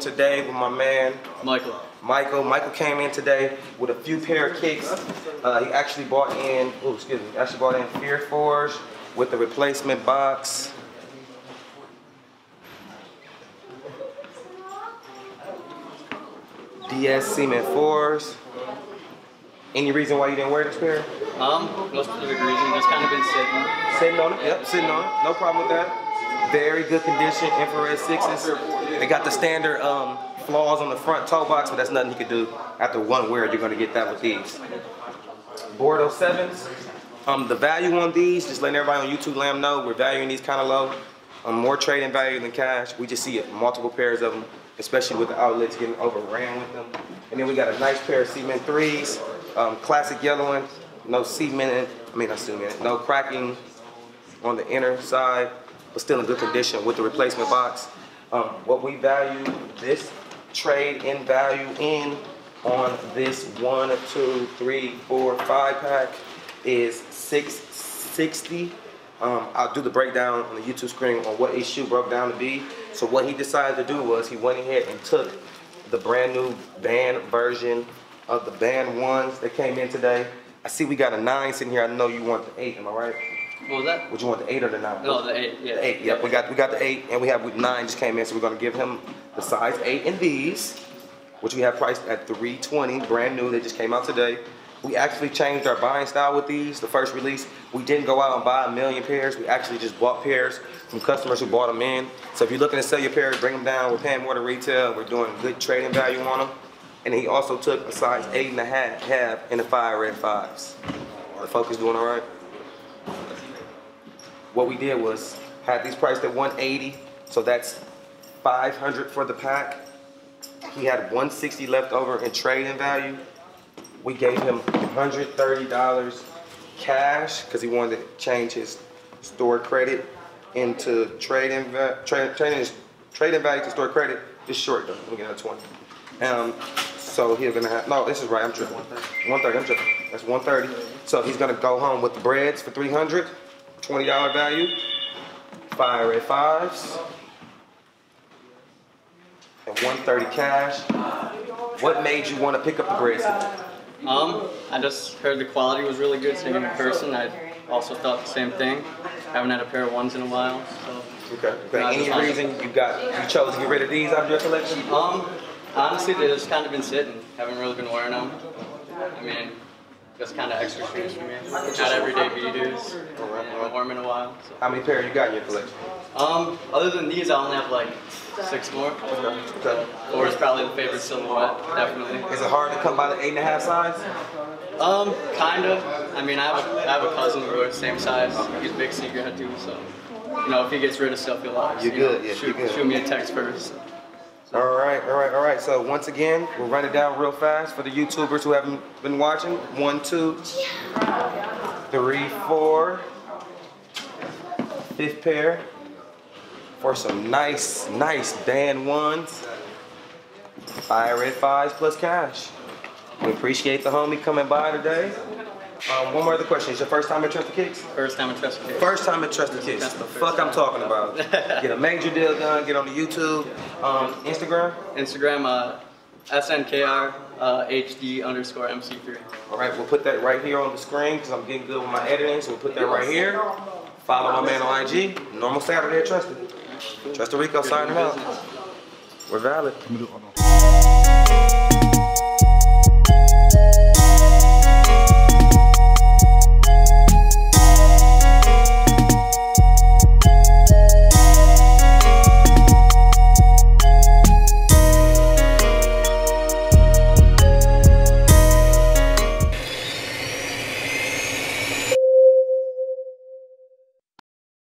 today with my man Michael. Michael. Michael came in today with a few pair of kicks. Uh, he actually bought in, oh excuse me, actually bought in Fear Forge with the replacement box. DS Cement 4s. Any reason why you didn't wear this pair? Um, no specific reason, just kind of been sitting. Sitting on it? Yep, sitting on it. No problem with that. Very good condition, infrared sixes. They got the standard um, flaws on the front toe box, but that's nothing you can do. After one wear, you're gonna get that with these. Bordeaux sevens. Um, the value on these, just letting everybody on YouTube them know, we're valuing these kind of low. Um, more trading value than cash. We just see it, multiple pairs of them, especially with the outlets getting overran with them. And then we got a nice pair of cement threes, um, classic yellow one, no cement, I mean not cement, no cracking on the inner side, but still in good condition with the replacement box. Um, what we value this trade in value in on this one, two, three, four, five pack is 660. Um, I'll do the breakdown on the YouTube screen on what each shoe broke down to be. So what he decided to do was he went ahead and took the brand new banned version of the banned ones that came in today. I see we got a nine sitting here. I know you want the eight, am I right? What was that? Would you want the eight or the nine? No, the eight, yeah. The eight, yep. We got we got the eight, and we have nine just came in, so we're gonna give him the size eight in these, which we have priced at 320, brand new. They just came out today. We actually changed our buying style with these. The first release, we didn't go out and buy a million pairs. We actually just bought pairs from customers who bought them in. So if you're looking to sell your pairs, bring them down. We're paying more to retail. We're doing good trading value on them. And he also took a size eight and a half, half in the fire red fives. The focus doing all right? What we did was had these priced at 180 so that's 500 for the pack. He had 160 left over in trading value. We gave him $130 cash because he wanted to change his store credit into trading tra trading trading value to store credit. Just short though. Let me get another 20 um so he's gonna have no this is right i'm tripping. 130 i'm tripping. That's 130 so he's gonna go home with the Breds for 300 $20 value. Fire red fives. And 130 cash. What made you want to pick up the Breds? Um, I just heard the quality was really good seeing in person. I also thought the same thing. Haven't had a pair of ones in a while, so. Okay. okay. Any reason you got you chose to get rid of these out of your collection? Um, honestly, they've just kind of been sitting. Haven't really been wearing them. I mean, that's kind of extra shoes for me. Not everyday be-dos. Right, warm in a while. So. How many pair you got in your collection? Um, other than these, I only have like six more. Okay. Or is probably the favorite silhouette, definitely. Is it hard to come by the eight and a half size? Um, kind of. I mean, I have a, I have a cousin who wears the same size. He's a big sneakerhead too, so you know, if he gets rid of stuff, he'll you good, know, yeah, shoot, good. shoot me a text first. All right, all right, all right. So once again, we'll run it down real fast for the YouTubers who haven't been watching. One, two, three, four. Fifth pair for some nice, nice Banned ones. Fire red fives plus cash. We appreciate the homie coming by today. Um, one more other question. Is your first time at Trusted Kicks? First time at Trusted Kicks. First time at Trusted Kicks. That's the fuck I'm talking about. get a major deal done. Get on the YouTube, um, Instagram. Instagram, uh, SNKR uh, HD underscore MC3. All right, we'll put that right here on the screen because I'm getting good with my editing. So we'll put that right here. Follow my man on IG. Normal Saturday at Trusted. Trusted Rico signing out. We're valid.